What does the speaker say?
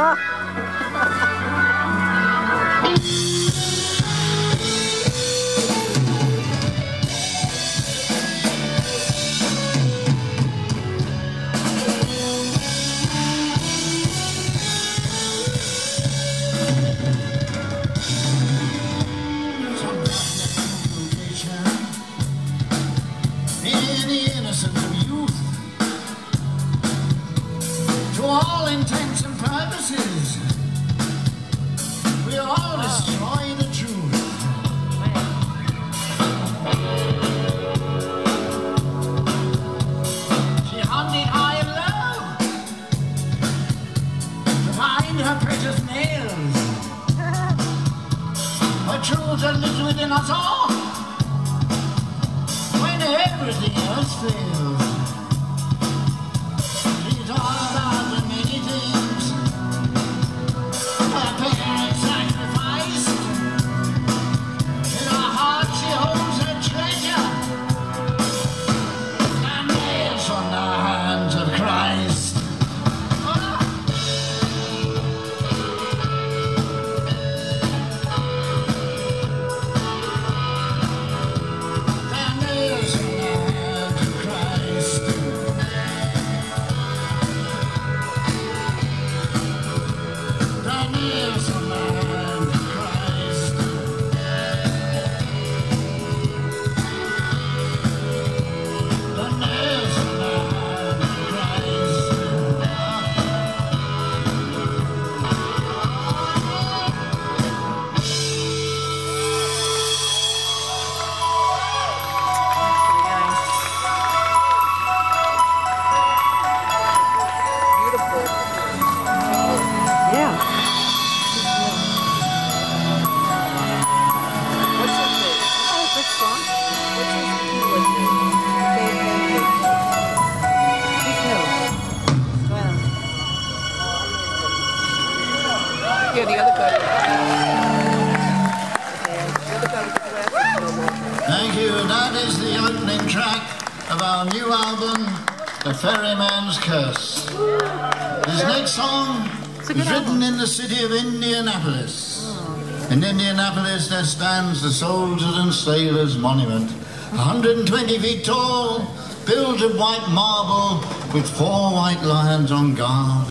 Ah! The innocence of youth. To all intents and purposes, we all destroy the truth. She hunted high and low to find her precious nails. Her truth that lives within us all everything else fails. The other guy. The other guy with the glasses. Thank you. That is the opening track of our new album, The Ferryman's Curse. This next song is written in the city of Indianapolis. In Indianapolis, there stands the Soldiers and Sailors Monument, 120 feet tall, built of white marble with four white lions on guard.